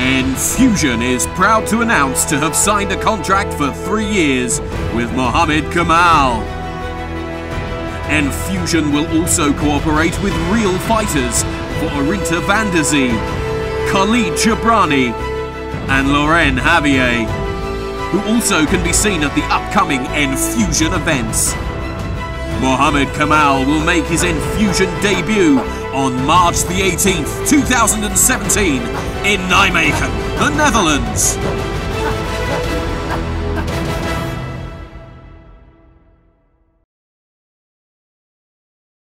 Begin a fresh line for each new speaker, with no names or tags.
Enfusion is proud to announce to have signed a contract for three years with Mohamed Khamal. Enfusion will also cooperate with real fighters for Orinta van der Zee, Khalid Chabrani, and Loren Javier, who also can be seen at the upcoming Enfusion events. Mohamed Khamal will make his Enfusion debut on March the 18th, 2017 in Nijmegen, the Netherlands.